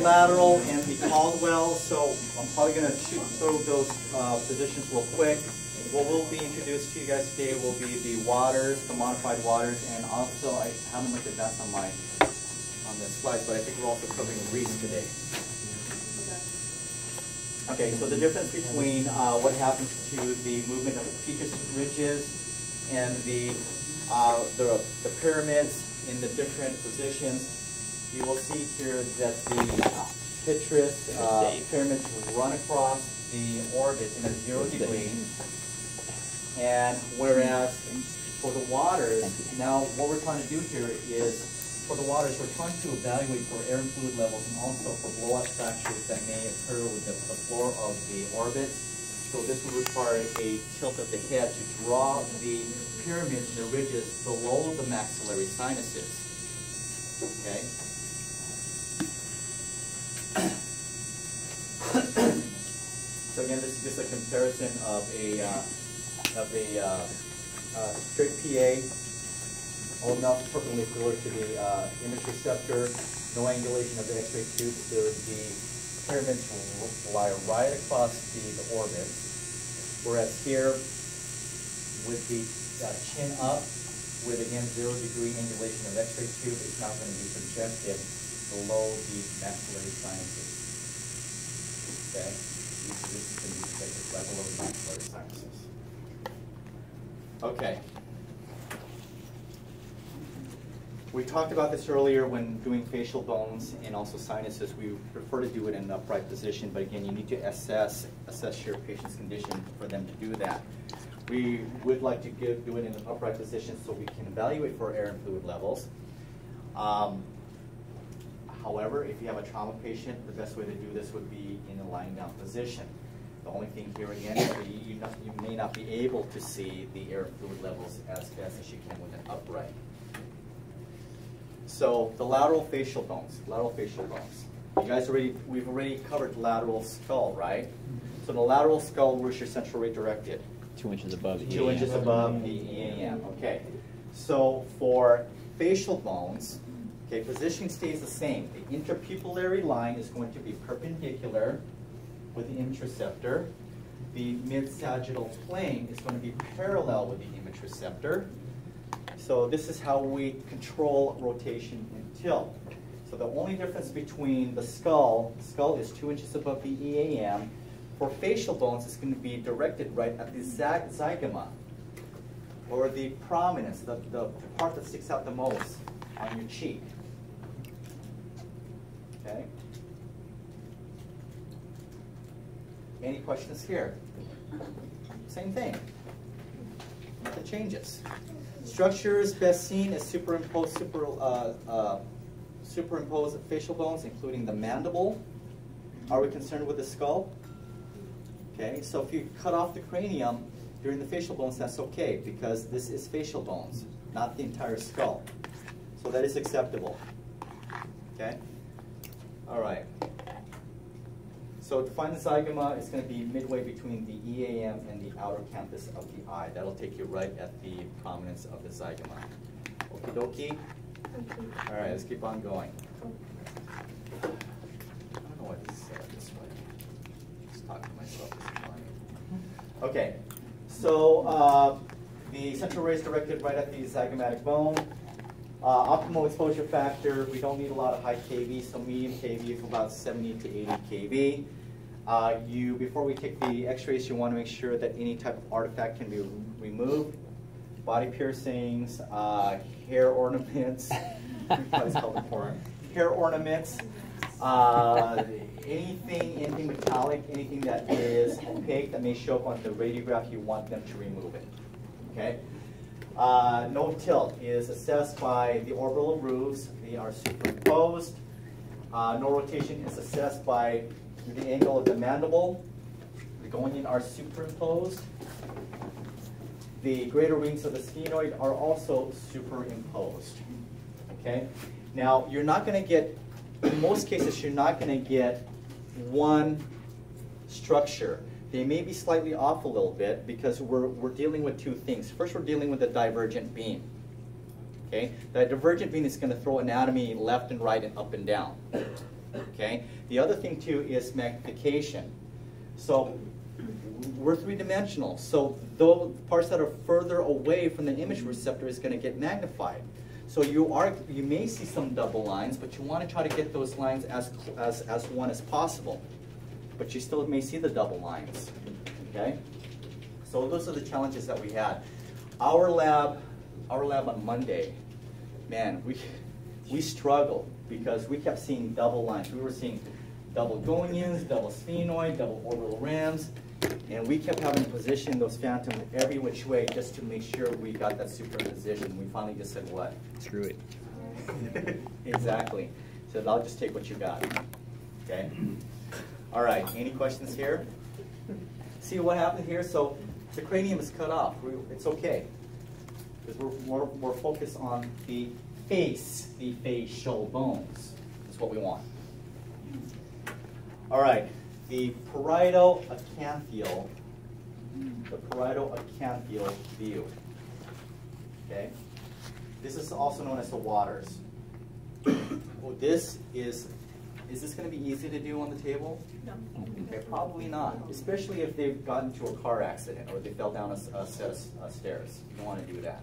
lateral and the Caldwell, so I'm probably gonna shoot through those uh, positions real quick. What will be introduced to you guys today will be the waters, the modified waters, and also I haven't looked at that on my on the slides, but I think we're also covering Reese today. Okay, so the difference between uh, what happens to the movement of the petrous ridges and the, uh, the, the pyramids in the different positions, you will see here that the petrous uh, pyramids run across the orbit in a zero degree. And whereas for the waters, now what we're trying to do here is for the waters, we're trying to evaluate for air and fluid levels and also for blowout fractures that may occur with the, the floor of the orbit. So this would require a tilt of the head to draw the pyramids and the ridges below the maxillary sinuses. Okay? so again, this is just a comparison of a uh, of a uh, straight PA all mouth perpendicular to the uh, image receptor, no angulation of the X-ray tube, so the pyramids will lie right across the, the. Whereas here, with the uh, chin up, with again zero degree angulation of X-ray tube, it's not going to be projected below the maxillary sinuses. Okay, the maxillary. Okay. We talked about this earlier when doing facial bones and also sinuses. We prefer to do it in an upright position, but again, you need to assess assess your patient's condition for them to do that. We would like to give, do it in an upright position so we can evaluate for air and fluid levels. Um, however, if you have a trauma patient, the best way to do this would be in a lying down position. The only thing here again is that you, not, you may not be able to see the air fluid levels as fast as you can with an upright. So the lateral facial bones, lateral facial bones. You guys already, we've already covered lateral skull, right? Mm-hmm. So the lateral skull, where's your central ray directed? Two inches above Two inches above the EAM, okay. So for facial bones, okay, positioning stays the same. The interpupillary line is going to be perpendicular with the image receptor. The mid-sagittal plane is going to be parallel with the image receptor. So this is how we control rotation and tilt. So the only difference between the skull, the skull is two inches above the EAM. For facial bones, it's going to be directed right at the zygoma, or the prominence, the, the part that sticks out the most on your cheek. Okay? Any questions here? Same thing. Nothing changes. Structures best seen as superimposed, super, uh, uh, superimposed facial bones, including the mandible. Are we concerned with the skull? Okay, so if you cut off the cranium during the facial bones, that's okay, because this is facial bones, not the entire skull. So that is acceptable. Okay? All right. So to find the zygoma, it's going to be midway between the EAM and the outer canthus of the eye. That'll take you right at the prominence of the zygoma. Okie dokie? All right, let's keep on going. I don't know why this is set this way. Just talking to myself this morning. Okay, so uh, the central ray is directed right at the zygomatic bone. Uh, optimal exposure factor, we don't need a lot of high kV, so medium kV is about 70 to 80 kV. Uh, you, before we take the x-rays, you want to make sure that any type of artifact can be removed. Body piercings, uh, hair ornaments, hair ornaments, uh, anything, anything metallic, anything that is opaque that may show up on the radiograph, you want them to remove it. Okay? Uh, no tilt is assessed by the orbital roofs. They are superimposed. Uh, no rotation is assessed by the angle of the mandible. The gonion are superimposed. The greater wings of the sphenoid are also superimposed. Okay? Now, you're not going to get, in most cases, you're not going to get one structure. They may be slightly off a little bit because we're, we're dealing with two things. First, we're dealing with a divergent beam. Okay? That divergent beam is going to throw anatomy left and right and up and down. Okay. The other thing too is magnification. So we're three-dimensional. So the parts that are further away from the image receptor is going to get magnified. So you are you may see some double lines, but you want to try to get those lines as as as one as possible. But you still may see the double lines. Okay. So those are the challenges that we had. Our lab, our lab on Monday, man, we we struggled because we kept seeing double lines. We were seeing double gonions, double sphenoid, double orbital rims, and we kept having to position those phantoms every which way just to make sure we got that superposition. We finally just said, what? Screw it. exactly. So I'll just take what you got. Okay? All right, any questions here? See what happened here? So the cranium is cut off. It's okay. Because we're, we're, we're focused on the face, the facial bones. That's what we want. All right, the parieto-acanthial, the parieto-acanthial view. Okay, this is also known as the waters. well, this is, is this going to be easy to do on the table? No. Okay, probably not, especially if they've gotten into a car accident or they fell down a, a set of stairs. You don't want to do that.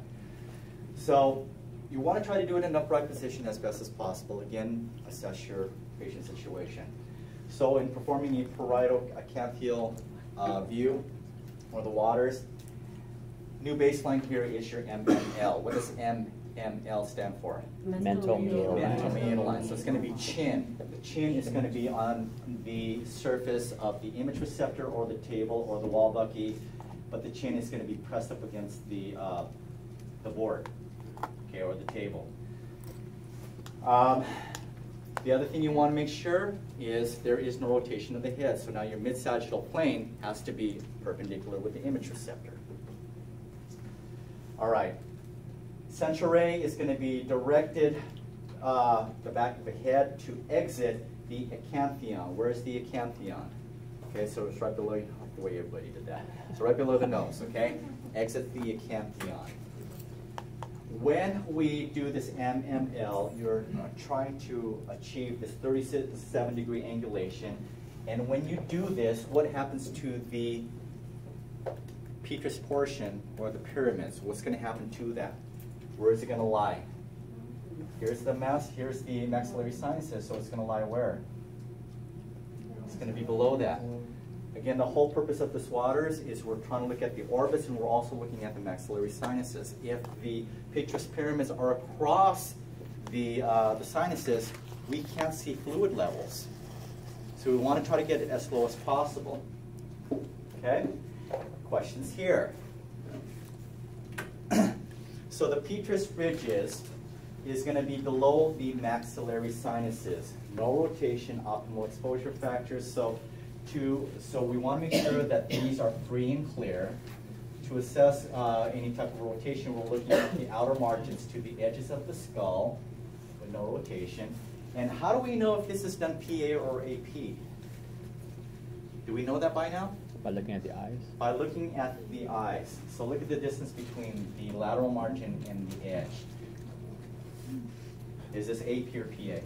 So you want to try to do it in an upright position as best as possible. Again, assess your patient situation. So in performing a parietal acanthial uh, view, or the waters, new baseline here is your MML. What does MML stand for? Mental meatal Mental line. meatal line. So it's going to be chin. The chin is going to be on the surface of the image receptor or the table or the wall bucky, but the chin is going to be pressed up against the, uh, the board, okay, or the table. Um, the other thing you want to make sure is there is no rotation of the head. So now your mid-sagittal plane has to be perpendicular with the image receptor. All right. Central ray is going to be directed uh, the back of the head to exit the acanthion. Where's the acanthion? Okay, so it's right below the way everybody did that. So right below the nose, okay? Exit the acanthion. When we do this MML, you're trying to achieve this 37 degree angulation. And when you do this, what happens to the petrous portion or the pyramids? What's going to happen to that? Where is it going to lie? Here's the mass, here's the maxillary sinuses, so it's going to lie where? It's going to be below that. Again, the whole purpose of this waters is we're trying to look at the orbits and we're also looking at the maxillary sinuses. If the petrous pyramids are across the, uh, the sinuses, we can't see fluid levels. So we want to try to get it as low as possible. Okay? Questions here. so the petrous ridges is going to be below the maxillary sinuses. No rotation, optimal exposure factors. So to, so we want to make sure that these are free and clear. To assess uh, any type of rotation, we're looking at the outer margins to the edges of the skull with no rotation. And how do we know if this is done PA or AP? Do we know that by now? By looking at the eyes. By looking at the eyes. So look at the distance between the lateral margin and the edge. Is this AP or PA?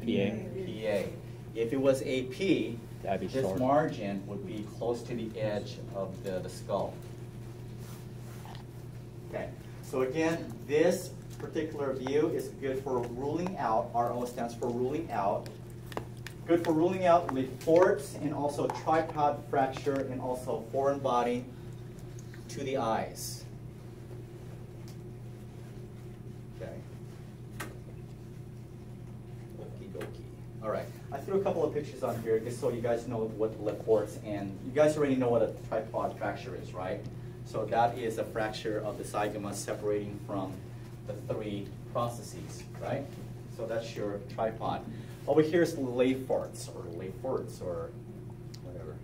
PA. PA. If it was AP, That'd be this short. margin would be close to the edge of the, the skull. Okay, so again, this particular view is good for ruling out, RO stands for ruling out. Good for ruling out Le Fort's and also tripod fracture and also foreign body to the eyes. Okay. Okie dokie. All right. I threw a couple of pictures on here just so you guys know what Le Fort's and you guys already know what a tripod fracture is, right? So that is a fracture of the zygoma separating from the three processes, right? So that's your tripod. Over here is Le Forts or Le Forts or whatever.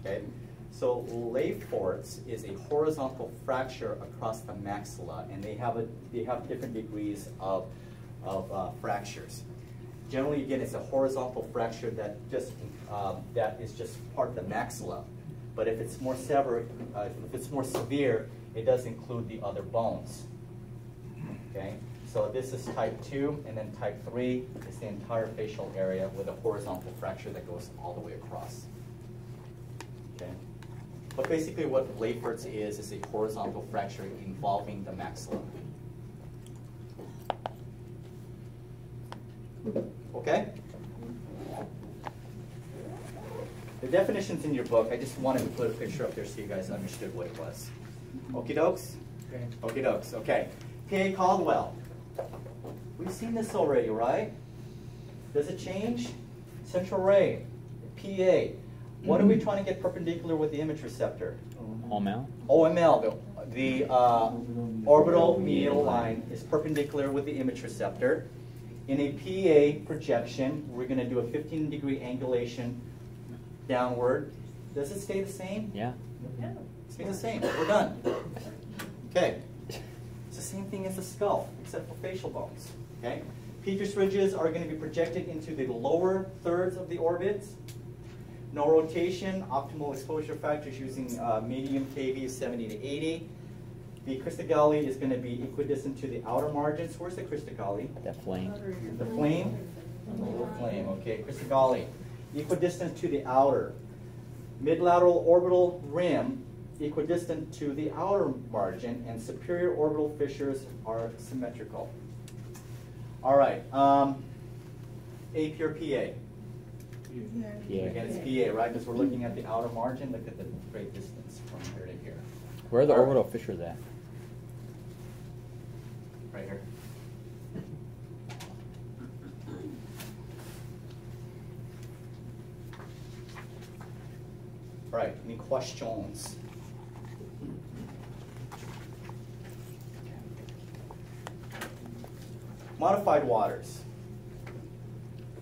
Okay. So Le Forts is a horizontal fracture across the maxilla, and they have a they have different degrees of of uh, fractures. Generally, again, it's a horizontal fracture that just um, that is just part of the maxilla. But if it's more severe, uh, if it's more severe, it does include the other bones. Okay, So this is type two, and then type three is the entire facial area with a horizontal fracture that goes all the way across. Okay? But basically what Le Fort's is, is a horizontal fracture involving the maxilla. Okay? The definition's in your book. I just wanted to put a picture up there so you guys understood what it was. Okie dokes? Okay. Okie dokes, okay. P.A. Caldwell. We've seen this already, right? Does it change? Central ray, PA. What are we trying to get perpendicular with the image receptor? OML? OML, the, the uh, orbital meatal line is perpendicular with the image receptor. In a PA projection, we're going to do a 15 degree angulation downward. Does it stay the same? Yeah. yeah. It stays the same. We're done. Okay. It's the same thing as the skull, except for facial bones. Okay. Petrous ridges are going to be projected into the lower thirds of the orbits. No rotation, optimal exposure factors using uh, medium KV of 70 to 80. The cristagalli is going to be equidistant to the outer margins. Where's the cristagalli? That flame. The flame? The little flame, okay. Cristagalli, equidistant to the outer. Midlateral orbital rim, equidistant to the outer margin, and superior orbital fissures are symmetrical. All right, um, AP or PA? Yeah. Again, it's PA, right? Because we're looking at the outer margin. Look at the great distance from here to here. Where are the All right. orbital fissures at? Right here. All right, any questions? Modified waters.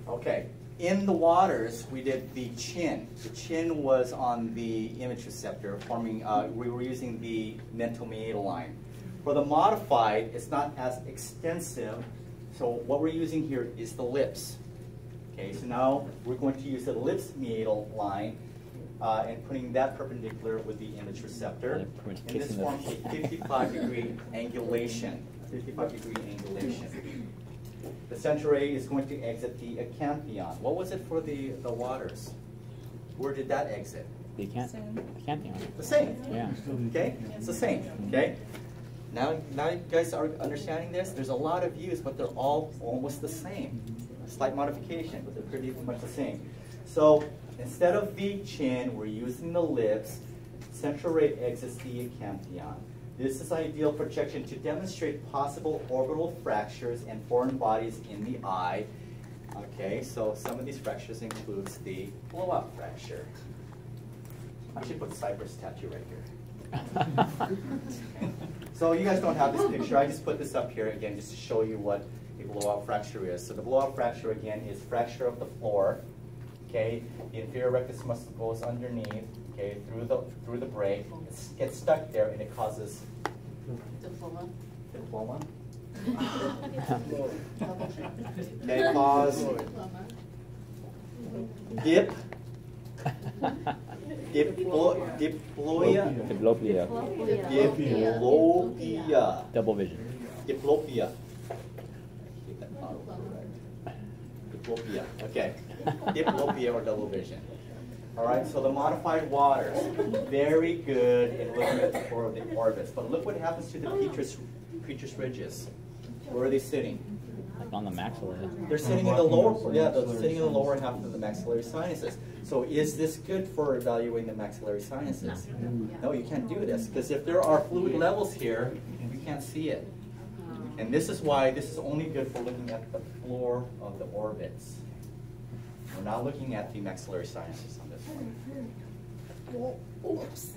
Okay, in the waters, we did the chin. The chin was on the image receptor, forming, uh, we were using the mental meatal line. For the modified, it's not as extensive, so what we're using here is the lips. Okay, so now we're going to use the lips meatal line uh, and putting that perpendicular with the image receptor. And then pretty much And this forms a 55 degree angulation, 55 degree angulation. The center ray is going to exit the acanthion. What was it for the, the waters? Where did that exit? The can't. The can't be on it. The same. Yeah. Okay? It's the same. Okay? Now, now you guys are understanding this? There's a lot of views, but they're all almost the same. Slight modification, but they're pretty much the same. So instead of the chin, we're using the lips. Central ray exits the acanthion. This is ideal projection to demonstrate possible orbital fractures and foreign bodies in the eye. Okay, so some of these fractures includes the blowout fracture. I should put Cypress tattoo right here. So you guys don't have this picture. I just put this up here again just to show you what a blowout fracture is. So the blowout fracture again is fracture of the floor. Okay, the inferior rectus muscle goes underneath. Okay, through the through the break, it gets stuck there, and it causes Diploma. diploma. Okay, pause. Dip. Diplo, diploia. Diplopia. Diplopia. Double vision. Diplopia. Get that out correct. Diplopia, okay. Diplopia or double vision. All right, so the modified waters, very good in looking at the core of the orbits. But look what happens to the petrous, petrous ridges. Where are they sitting? Like on the maxillary. They're sitting in the lower, yeah, they're sitting in the lower half of the maxillary sinuses. So is this good for evaluating the maxillary sinuses? No, mm-hmm. you can't do this, because if there are fluid levels here, you can't see it. Oh. And this is why this is only good for looking at the floor of the orbits. We're not looking at the maxillary sinuses on this one. Oh, oops.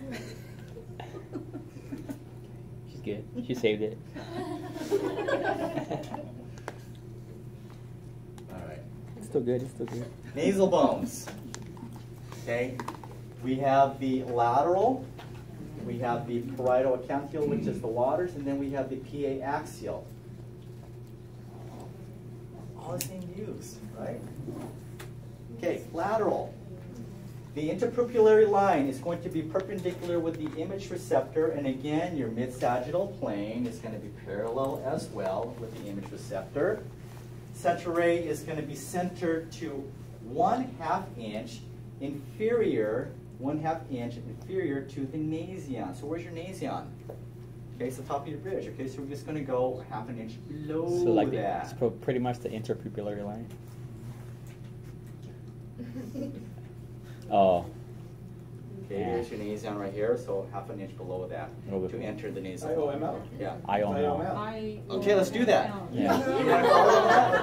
She's good. She saved it. Still good. Still good. Nasal bones. Okay, we have the lateral, we have the parietal acanthial, which is the waters, and then we have the PA axial. All the same views, right? Okay, lateral. The interpupillary line is going to be perpendicular with the image receptor, and again, your mid-sagittal plane is going to be parallel as well with the image receptor. Center ray is going to be centered to one half inch inferior, one half inch inferior to the nasion. So where's your nasion? Okay, it's the top of your bridge. Okay, so we're just going to go half an inch below So like the, that. it's pro- pretty much the interpupillary line. Oh, Okay, here's your nasion right here, so half an inch below that oh, A little bit. to enter the nasal. IOML. Yeah. IOML. Okay, let's do that. Yeah.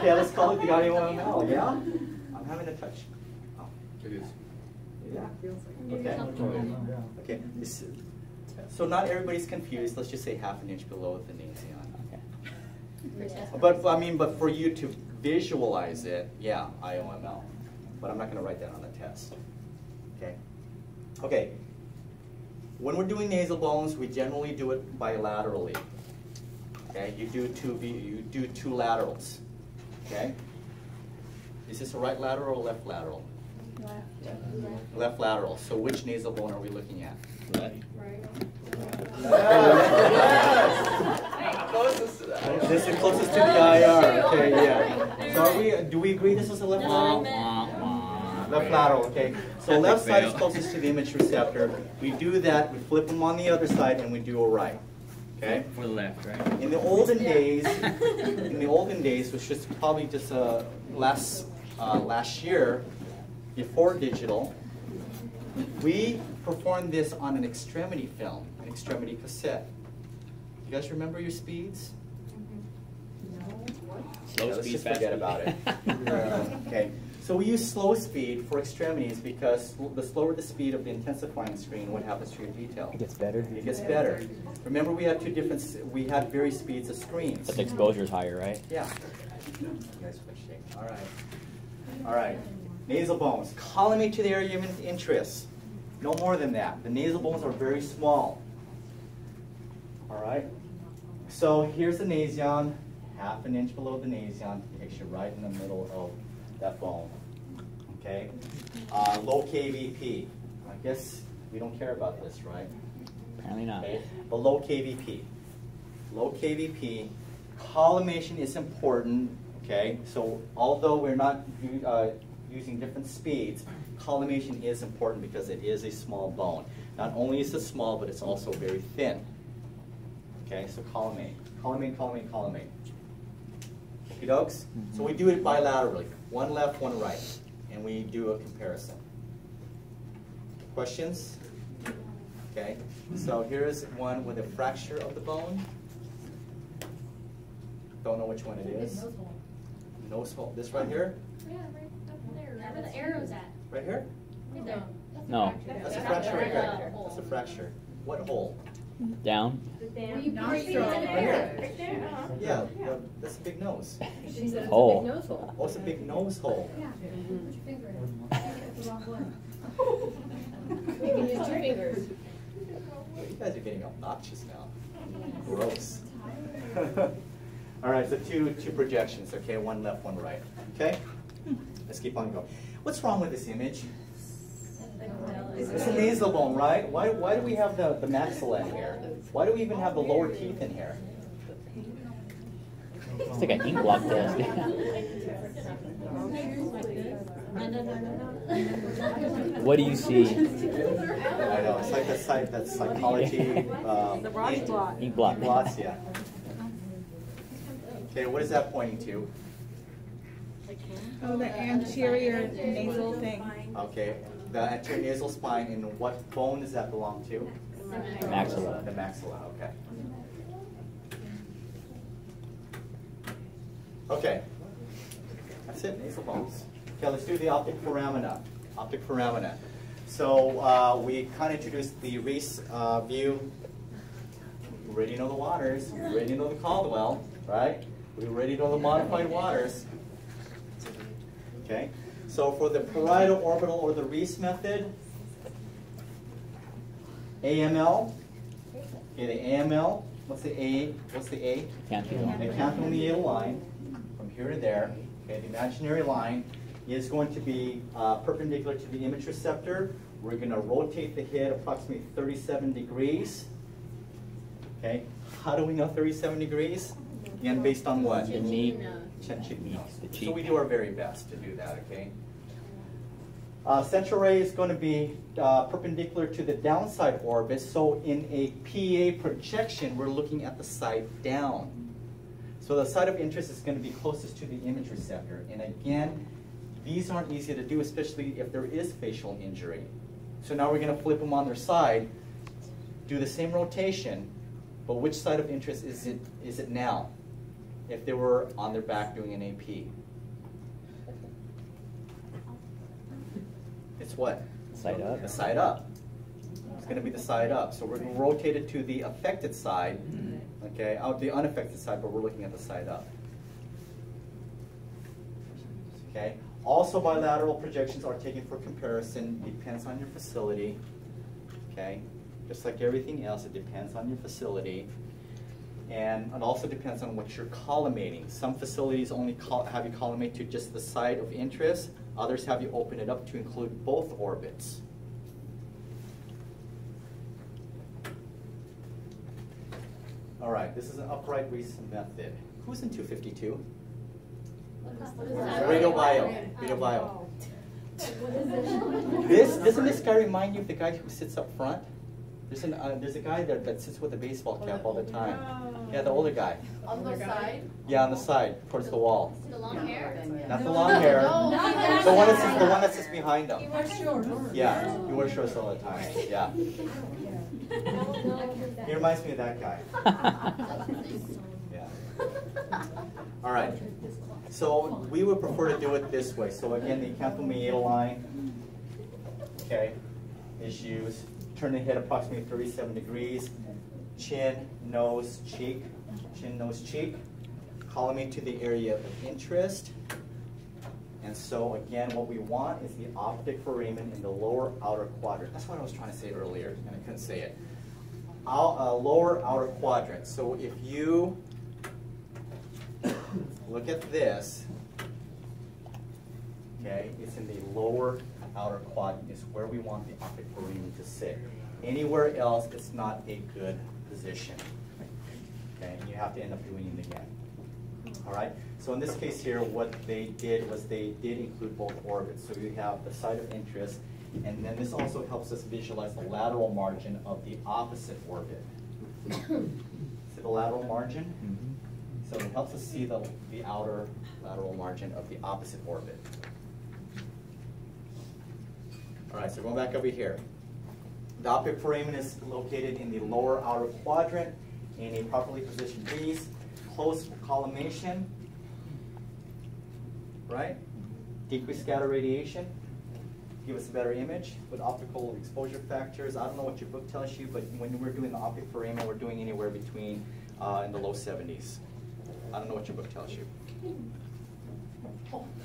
You want to call it that? Okay, let's call it the IOML, yeah? I'm having a touch. Oh, It is. Yeah, okay. Okay, this- so not everybody's confused, let's just say half an inch below the nasion. okay. But, I mean, but for you to visualize it, yeah, IOML. But I'm not gonna write that on the test. Okay? Okay. When we're doing nasal bones, we generally do it bilaterally. Okay, you do two, v- you do two laterals. Okay? Is this a right lateral or left lateral? Left Left lateral. So which nasal bone are we looking at? Closest to that. This is closest to the IR. Okay, yeah. So are we, do we agree this is a left lateral? Left lateral, okay. So left side is closest to the image receptor. We do that, we flip them on the other side, and we do a right. Okay? For the left, right? In the olden days, in the olden days, which is probably just uh, last uh, last year, before digital, we performed this on an extremity film, an extremity cassette. You guys remember your speeds? No. Slow Yeah, let's speed, just fast forget speed. about it. okay, so we use slow speed for extremities because the slower the speed of the intensifying screen, what happens to your detail? It gets better, It gets better. Remember, we have two different. We had various speeds of screens. but the exposure is higher, right? Yeah. You guys. All right. All right. Nasal bones. Collimate to the area of interest. No more than that. The nasal bones are very small. All right. So here's the nasion, half an inch below the nasion, takes you right in the middle of that bone. Okay. Uh, low KVP. I guess we don't care about this, right? Apparently not. Okay, the low KVP. Low KVP, collimation is important, okay? So although we're not uh, using different speeds, collimation is important because it is a small bone. Not only is it small, but it's also very thin. Okay, so collimate, collimate, collimate, collimate. Okey dokes? So we do it bilaterally, one left, one right, and we do a comparison. Questions? Okay, so here's one with a fracture of the bone. Don't know which one it is. Nose hole. This right here? Yeah, right up there. Where the arrow's at. Right here? Right there. No. That's a fracture right Yeah. there. That's a fracture. What hole? Down? Were you Nostril. pointing at? Right here. Right there, uh-huh. Yeah, the- that's a big nose. She said it's Hole. a big nose hole. Oh, it's a big nose hole. Yeah. Put your finger in. I think it's the wrong one. You can use two fingers. You guys are getting obnoxious now. Gross. All right, so two, two projections, okay, one left, one right, okay? Let's keep on going. What's wrong with this image? It's a nasal bone, right? Why, why do we have the, the maxilla in here? Why do we even have the lower teeth in here? It's like an ink block test. what do you see? I know, it's like a site that's psychology. um, The Ross ink- blot. Ink blot. Ink blots, yeah. Okay, what is that pointing to? Oh, the anterior nasal thing. Okay, the anterior nasal spine, and what bone does that belong to? Maxilla. The maxilla, okay. Okay. That's it, nasal bones. Okay, let's do the optic foramina. Optic foramina. So uh, we kind of introduced the Reese uh, view. We already know the waters. We already know the Caldwell, right? We already know the modified waters. Okay. So for the parietal orbital or the Reese method, AML. Okay, the AML. What's the A? What's the A? The canthonial line from here to there. Okay, the imaginary line is going to be uh, perpendicular to the image receptor. We're going to rotate the head approximately 37 degrees. Okay, how do we know 37 degrees? Again, based on what? The knee. Chin cheek. The So we do our very best to do that, okay? Uh, central ray is going to be uh, perpendicular to the downside orbit, so in a PA projection, we're looking at the side down. So the side of interest is going to be closest to the image receptor. And again, these aren't easy to do, especially if there is facial injury. So now we're going to flip them on their side, do the same rotation, but which side of interest is it, is it now? If they were on their back doing an AP. What? Side up. The side up. It's going to be the side up. So we're going to rotate it to the affected side, mm-hmm. okay, out the unaffected side, but we're looking at the side up. Okay. Also, bilateral projections are taken for comparison. Depends on your facility. Okay. Just like everything else, it depends on your facility. And it also depends on what you're collimating. Some facilities only have you collimate to just the side of interest. Others have you open it up to include both orbits. All right, this is an upright Reese method. Who's in 252? Radio bio. Radio bio. This doesn't this guy remind you of the guy who sits up front? There's an uh, there's a guy there that sits with a baseball cap all the time. Yeah, the older guy. On the side? Yeah, on the side towards the wall. The long hair? Not the long hair. No, The one that's sits the one that sits behind him. He wears shorts. Yeah, he wears shorts all the time. Yeah. He reminds me of that guy. Yeah. All right. So we would prefer to do it this way. So again, the acanthomeatal line, okay, is used. Turn the head approximately 37 degrees. Chin, nose, cheek. Chin, nose, cheek. Collimate to the area of interest. And so again, what we want is the optic foramen in the lower outer quadrant. That's what I was trying to say earlier, and I couldn't say it. Out, uh, lower outer quadrant. So if you look at this, okay, it's in the lower outer quadrant is where we want the optic foramen to sit. Anywhere else, it's not a good position. Okay, and you have to end up doing it again. All right, so in this case here, what they did was they did include both orbits. So you have the site of interest, and then this also helps us visualize the lateral margin of the opposite orbit. See the lateral margin? Mhm. So it helps us see the, the outer lateral margin of the opposite orbit. All right, so going back over here. The optic foramen is located in the lower outer quadrant in a properly positioned Reese, close collimation, right? Decrease scatter radiation, give us a better image with optical exposure factors. I don't know what your book tells you, but when we're doing the optic foramen, we're doing anywhere between uh, in the low 70s. I don't know what your book tells you.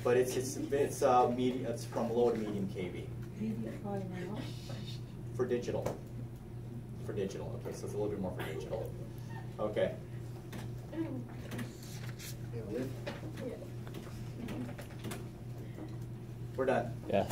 But it's it's it's uh, medium. It's from low to medium kV for digital. For digital. Okay, so it's a little bit more for digital. Okay. We're done. Yeah.